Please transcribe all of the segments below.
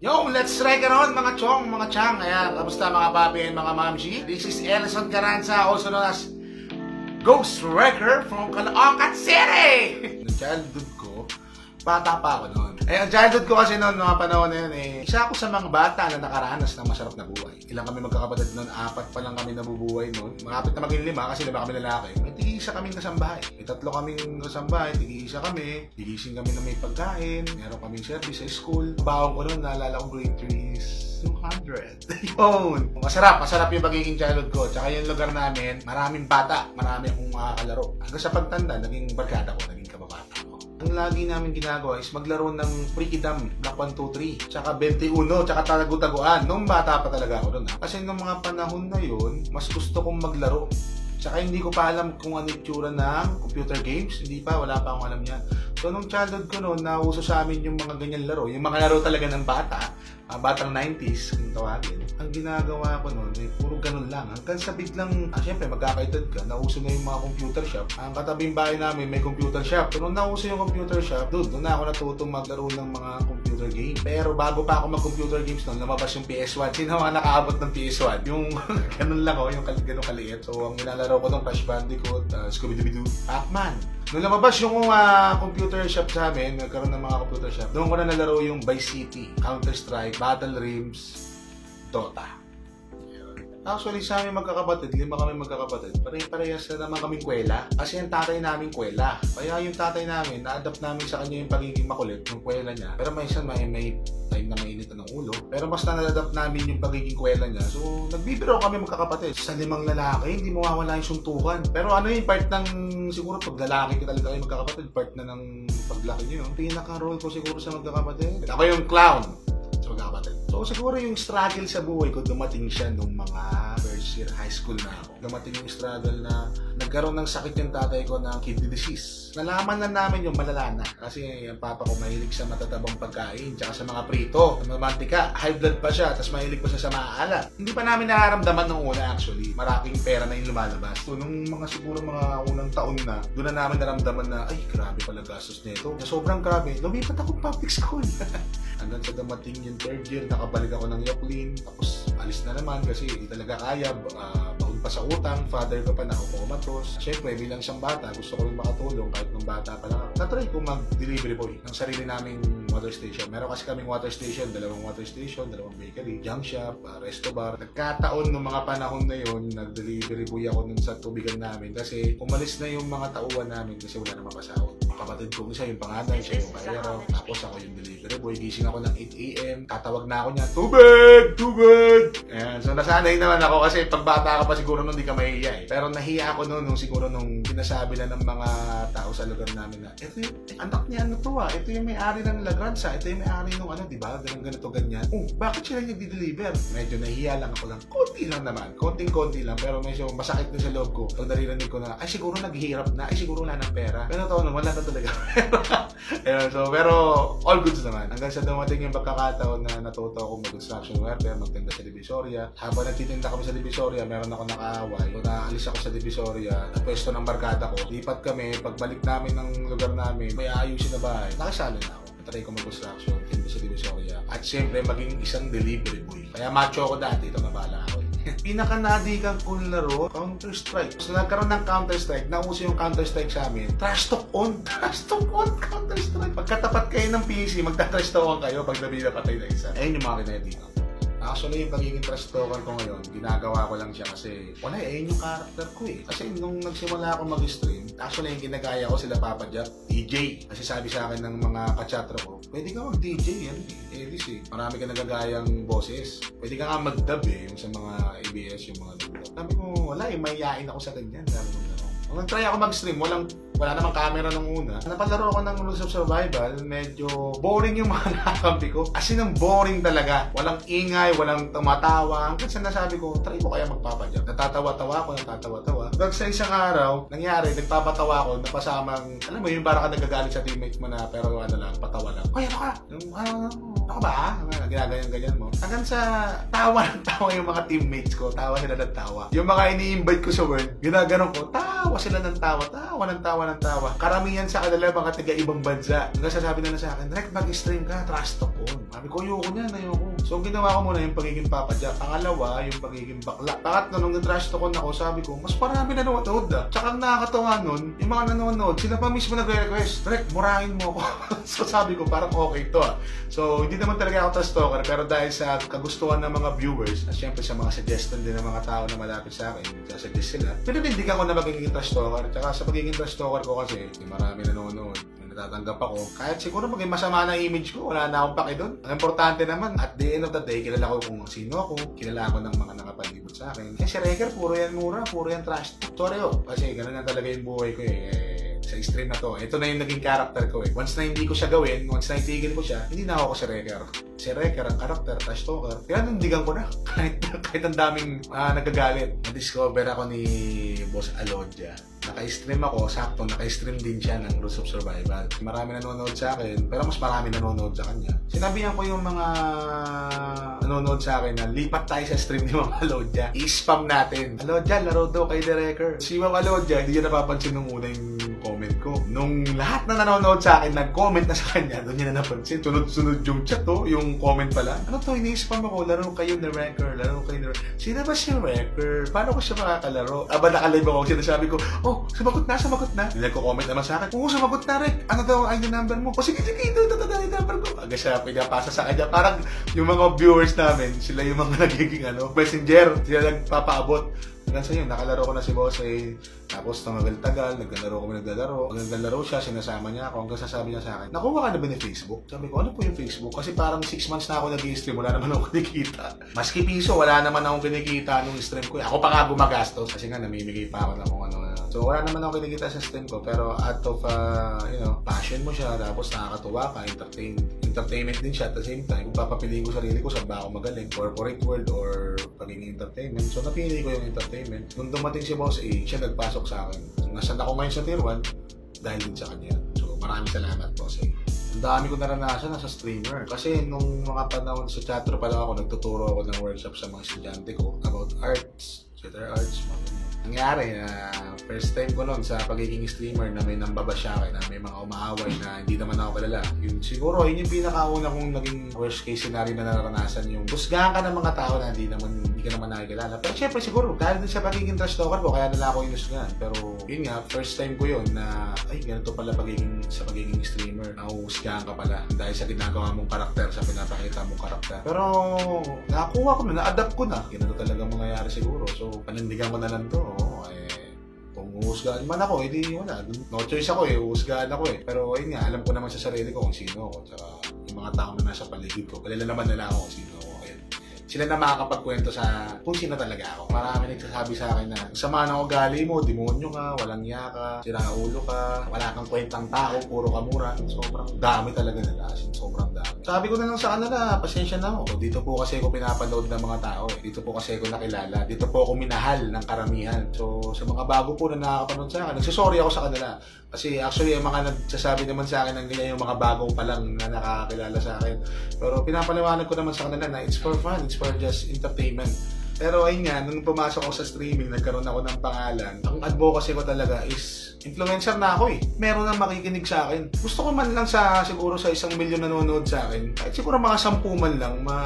Yo, let's strike it on mga chong, mga chang. Ayan, kamusta mga papi and mga mamji? This is Ellison Caranza, also known as Ghost Wrecker from Caloocan City! Nung childhood ko, bata pa ako noon. Eh, ang childhood ko kasi noon, mga panahon na yun, eh, isa ako sa mga bata na nakaranas ng masarap na buhay. Ilang kami magkakapatid noon, apat pa lang kami nabubuhay noon. Malapit na maging lima kasi lima kami lalaki. May tig-isa kaming kasambahay. May tatlo kaming kasambahay, tig-isa kami. Tigising kami na may pagkain. Meron kaming service sa school. Baon ko noon, naalala ko grade 3 is 200. Yun! Masarap, masarap yung pagiging childhood ko. Tsaka yung lugar namin, maraming bata, marami akong makakalaro. Hanggang sa pagtanda, naging barkada ko, naging. Ang lagi namin ginagawa is maglaro ng Frikidam, Block 1, 2, 3, tsaka 21, tsaka Tagu-Taguan. Nung bata pa talaga ako doon. Kasi nung mga panahon na yun, mas gusto kong maglaro. Tsaka hindi ko pa alam kung ano yung tsura ng computer games. Hindi pa, wala pa akong alam yan. So nung childhood ko noon, nauso sa amin yung mga ganyan laro. Yung mga laro talaga ng bata, uh, batang 90s, kung tawagin. Ang ginagawa ko noon, eh, puro ganun lang. Hanggang sa biglang, ah, syempre magkakaitad ka, nauso na yung mga computer shop. Ang katabing bahay namin may computer shop. So nung nauso yung computer shop, doon, doon na ako natutong maglaro ng mga computer game. Pero bago pa ako mag-computer games noon, lumabas yung PS1. Sino ang nakaabot ng PS1? Yung ganun lang oh, yung kal ganun kaliit. So ang nilalaro ko nung Crash Bandicoot, uh, Scooby-Doo, Pac-Man. Nung lumabas yung uh, computer shop sa amin, nagkaroon ng mga computer shop, doon ko na nalaro yung Vice City, Counter-Strike, Battle Rims, Dota. Actually, sa amin magkakapatid, lima kami magkakapatid, pare-parehas na naman kaming kwela. Kasi yung tatay namin kwela. Kaya yung tatay namin, na-adapt namin sa kanya yung pagiging makulit ng kwela niya. Pero may isang may, may time na mainit ng ulo. Pero mas na-adapt namin yung pagiging kwela niya. So, nagbibiro kami magkakapatid. Sa limang lalaki, hindi mawawala yung suntukan. Pero ano yung part ng, siguro pag lalaki ka talaga kayo magkakapatid, part na ng paglaki niyo. Pinaka-role ko siguro sa magkakapatid. Ako yung clown sa magkakapatid. So siguro yung struggle sa buhay ko, dumating siya nung mga first year high school na ako. Dumating yung struggle na nagkaroon ng sakit yung tatay ko ng kidney disease. Nalaman na namin yung malala na. Kasi yung papa ko mahilig sa matatabang pagkain, tsaka sa mga prito. Sa mga high blood pa siya, tapos mahilig pa siya sa maaalat. Hindi pa namin nararamdaman nung una actually. Maraming pera na yung lumalabas. So nung mga siguro mga unang taon na, doon na namin naramdaman na, ay grabe pala gastos nito. Sobrang grabe. Lumipat ako public school. Hanggang sa dumating yung third year, nakabalik ako ng Yoklin. Tapos alis na naman kasi hindi talaga kaya. Uh, baon pa sa utang. Father ko pa na kumatos. Siyempre, bilang isang bata, gusto ko rin makatulong kahit nung bata pa lang ako. Natry ko mag-delivery boy ng sarili naming water station. Meron kasi kaming water station, dalawang water station, dalawang bakery, junk shop, uh, resto bar. Nagkataon nung mga panahon na yon nag-delivery boy ako nun sa tubigan namin kasi umalis na yung mga tauhan namin kasi wala namang pasahod. Kapatid ko isa yung panganay, siya yung kaero. Tapos ako yung delivery boy. Gising ako ng 8 a.m. Tatawag na ako niya, tubig! Tubig! Ayan. So nasanay naman ako kasi pag bata ka pa siguro nung di ka mahihiya eh. Pero nahiya ako noon nung siguro nung sinasabi na ng mga tao sa lugar namin na ito yung anak niya ano to ah. Ito yung may-ari ng Lagranza. Ito yung may-ari ng ano, di ba? Ganun ganito ganyan. Oh, bakit sila yung deliver Medyo nahiya lang ako lang. Konti lang naman. Konting-konti lang. Pero medyo masakit din sa loob ko. Pag naririnig ko na, ay siguro naghihirap na. Ay siguro wala ng pera. Pero to, wala na talaga. Ayun, so, pero all goods naman. Hanggang sa dumating yung pagkakataon na natuto ako mag-construction worker, magtinda sa Divisoria. Habang nagtitinda kami sa Divisoria, meron ako nakaaway. So, naalis ako sa Divisoria, na pwesto ng barkada ko. Lipat kami, pagbalik namin ng lugar namin, may ayusin na bahay. Nakasali na ako. Natry ko mag-construction, tinda sa Divisoria. At syempre, maging isang delivery boy. Kaya macho ako dati, ito na bala ako. Pinaka-nadikan kong laro, Counter-Strike. So nagkaroon ng Counter-Strike, nauso yung Counter-Strike sa amin. Trash talk on! Trash talk on! Counter-Strike! Pagkatapat kayo ng PC, magta-trash talk on kayo pag nabila patay na isa. Ayun yung mga kinedikan. Actually, yung pagiging trash talker ko ngayon, ginagawa ko lang siya kasi wala eh, yun yung character ko eh. Kasi nung nagsimula ako mag-stream, actually yung ginagaya ko sila Papa Jack, DJ. Kasi sabi sa akin ng mga kachatra ko, pwede ka mag-DJ yan eh. Edis eh. Marami ka nagagayang boses. Pwede ka nga mag-dub eh, yung sa mga ABS, yung mga dub. Sabi ko, wala eh, mayayain ako sa ganyan. Sabi ko, nung nag-try ako mag-stream, walang wala namang camera nung una. Napalaro ako ng Rules of Survival, medyo boring yung mga nakakampi ko. As in, boring talaga. Walang ingay, walang tumatawa. Hanggang sa nasabi ko, try ko kaya magpapadyak. Natatawa-tawa ako, natatawa-tawa. Hanggang sa isang araw, nangyari, nagpapatawa ako, napasamang, alam mo yung para ka nagagalit sa teammate mo na, pero ano lang, patawa lang. Kaya ano ka. Yung, ah, ako ba? Ah, Ginaganyan-ganyan mo. Hanggang sa tawa ng tawa yung mga teammates ko. Tawa sila ng tawa. Yung mga ini-invite ko sa work, ginaganon ko, tawa sila ng tawa. Tawa ng tawa ng tawa. Karamihan sa kanila mga taga ibang bansa. Hanggang sasabi na sa akin, Rek, mag-stream ka, trash talk ko. Sabi ko, ayoko niyan, ayoko. So, ginawa ko muna yung pagiging papadya. Pangalawa, yung pagiging bakla. Pangatlo, nung nag-trash talk ako, sabi ko, mas marami nanonood ah. Tsaka ang nakakatawa nun, yung mga nanonood, sila pa mismo nagre-request, Rek, murahin mo ako. so, sabi ko, parang okay to ah. So, hindi naman talaga ako trash pero dahil sa kagustuhan ng mga viewers, at syempre sa mga suggestion din ng mga tao na malapit sa akin, suggest sila, pininindigan ko na magiging trash talker. Tsaka sa pagiging trash talker ko kasi, marami nanonood natatanggap ako. Kahit siguro maging masama na image ko, wala na akong paki doon. Ang importante naman, at the end of the day, kilala ko kung sino ako, kilala ko ng mga nakapalibot sa akin. Eh, si Reker, puro yan mura, puro yan trash. Sorry oh, kasi ganun na talaga yung buhay ko eh. Sa stream na to, ito na yung naging character ko eh. Once na hindi ko siya gawin, once na itigil ko siya, hindi na ako si Reker. Si Reker, ang character, trash talker. Kaya nandigan ko na. kahit, kahit ang daming uh, nagagalit. Na-discover ako ni Boss Alodja naka-stream ako, sakto, naka-stream din siya ng Rules of Survival. Marami nanonood sa akin, pero mas marami nanonood sa kanya. Sinabihan ko yung mga nanonood sa akin na lipat tayo sa stream ni Mama Alodja. I-spam natin. Alodja, laro daw kay The Wrecker. Si Mama Alodja, hindi niya napapansin nung una yung. Nung lahat na nanonood sa akin, nag-comment na sa kanya, doon niya na napansin. Sunod-sunod yung chat to, yung comment pala. Ano to, ini-spam ako, laro kayo The Wrecker, laro kayo Wrecker. Sino ba si Wrecker? Paano ko siya makakalaro? Aba, nakalive ako, sinasabi ko, oh, oh, sumagot na, sumagot na. Hindi ko comment naman sa akin, oo, sumagot na rin. Ano daw ay yung number mo? O sige, sige, ito, ito, ito, yung number ko. Aga siya, pinapasa sa kanya. Parang yung mga viewers namin, sila yung mga nagiging ano, messenger. Sila nagpapaabot. Hanggang sa yun, nakalaro ko na si Boss eh, tapos tumagal-tagal, naglalaro kami naglalaro. Pag naglalaro siya, sinasama niya ako. Hanggang sasabi niya sa akin, nakuha ka na ba ni Facebook? Sabi ko, ano po yung Facebook? Kasi parang 6 months na ako nag-stream, wala naman ako kinikita. Maski piso, wala naman akong kinikita nung stream ko. Ako pa nga gumagastos kasi nga namimigay pa ako ng kung ano So wala naman ako kinikita sa stream ko pero out of uh, you know, passion mo siya tapos nakakatuwa ka, entertain, entertainment din siya at the same time. Kung papapiliin ko sarili ko saan ba ako magaling, corporate world or pagiging entertainment. So napili ko yung entertainment. Nung dumating si Boss A, siya nagpasok sa akin. Nasaan ako ngayon sa Tier 1 dahil din sa kanya. So maraming salamat Boss A. Ang dami ko naranasan na sa streamer. Kasi nung mga panahon sa chatro pa lang ako, nagtuturo ako ng workshop sa mga estudyante ko about arts, theater arts, mga nangyari na first time ko noon sa pagiging streamer na may nambaba siya akin na may mga umaaway na hindi naman ako kalala. Yun siguro, yun yung pinakauna kong naging worst case scenario na naranasan yung husgahan ka ng mga tao na hindi naman hindi ka naman nakikilala. Pero syempre siguro, dahil din sa pagiging trash talker ko, kaya nila ako inusgahan. Pero yun nga, first time ko yun na ay, ganito pala pagiging sa pagiging streamer. Nahuhusgahan ka pala dahil sa ginagawa mong karakter, sa pinapakita mong karakter. Pero nakakuha ko na, na-adapt ko na. Ganito talaga mangyayari siguro. So, panindigan ko na lang to uhusgahan man ako, edi wala. No choice ako eh, uhusgahan ako eh. Pero ayun nga, alam ko naman sa sarili ko kung sino ako. Tsaka yung mga tao na nasa paligid ko, kalila naman nila ako kung sino ako. Sila na makakapagkwento sa kung sino talaga ako. Marami nagsasabi sa akin na sama ng ugali mo, demonyo ka, walang iya ka, sira ulo ka, wala kang kwentang tao, puro kamura. Sobrang dami talaga nila. Sobrang dami. Sabi ko na lang sa kanila, pasensya na ako. Dito po kasi ako pinapanood ng mga tao eh. Dito po kasi ako nakilala. Dito po ako minahal ng karamihan. So, sa mga bago po na nakakapanood sa akin, nagsasorry ako sa kanila. Kasi actually, yung mga nagsasabi naman sa akin ng ganyan yung mga bagong pa lang na nakakilala sa akin. Pero pinapaliwanag ko naman sa kanila na it's for fun, it's for just entertainment. Pero ayun nga, nung pumasok ako sa streaming, nagkaroon ako ng pangalan. Ang advocacy ko talaga is influencer na ako eh. Meron nang makikinig sa akin. Gusto ko man lang sa siguro sa isang milyon nanonood sa akin. Kahit siguro mga sampu man lang ma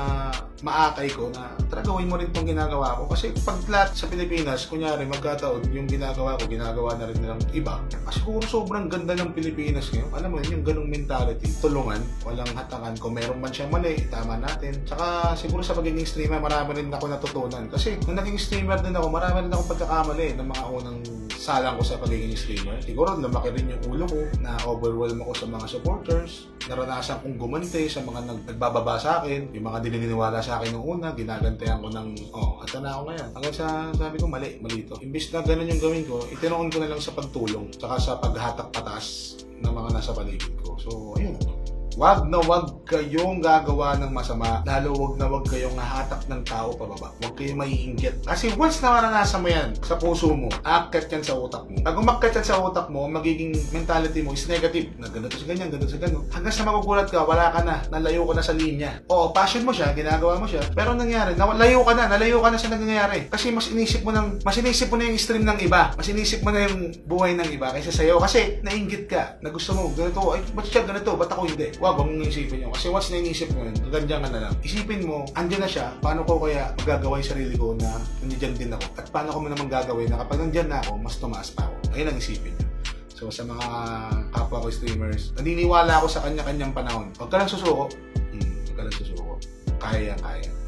maakay ko na tara mo rin itong ginagawa ko. Kasi pag lahat sa Pilipinas, kunyari magkataon, yung ginagawa ko, ginagawa na rin ng iba. Siguro sobrang ganda ng Pilipinas ngayon. Alam mo yun, yung ganong mentality. Tulungan, walang hatakan. Kung meron man siya mali, tama natin. Tsaka siguro sa pagiging streamer, marami rin ako natutunan. Kasi nung naging streamer din ako, marami rin ako pagkakamali ng mga unang salang ko sa pagiging streamer. Siguro lumaki rin yung ulo ko na overwhelm ako sa mga supporters. Naranasan kong gumante sa mga nagbababa sa akin. Yung mga dininiwala sa akin nung una, ginagantayan ko ng, oh, at na ako ngayon. Hanggang sa sabi ko, mali, mali ito. Imbis na ganun yung gawin ko, itinoon ko na lang sa pagtulong, tsaka sa paghatak patas ng mga nasa paligid ko. So, ayun. Wag na wag kayong gagawa ng masama. Lalo wag na wag kayong hahatak ng tao pababa. Wag kayong maiinggit. Kasi once na maranasan mo yan sa puso mo, aakyat yan sa utak mo. Pag umakyat yan sa utak mo, magiging mentality mo is negative. Na ganito sa ganyan, ganito sa ganito. Hanggang sa magugulat ka, wala ka na. Nalayo ka na sa linya. Oo, passion mo siya, ginagawa mo siya. Pero ang nangyari, nalayo ka na, nalayo ka na sa nangyayari. Kasi mas inisip mo ng, mas inisip mo na yung stream ng iba. Mas inisip mo na yung buhay ng iba kaysa sa'yo. Kasi nainggit ka, na gusto mo, ganito, ay, ba't siya ganito, ba't ako hindi? Wag, mong isipin yun. Kasi once na inisip mo yun, ganyan ka na lang. Isipin mo, andyan na siya, paano ko kaya magagawa yung sarili ko na nandiyan din ako? At paano ko mo naman gagawin na kapag nandyan na ako, mas tumaas pa ako? Ayun ang isipin nyo. So sa mga kapwa ko streamers, naniniwala ako sa kanya-kanyang panahon. Huwag ka lang susuko. Hmm, huwag ka lang susuko. Kaya kaya.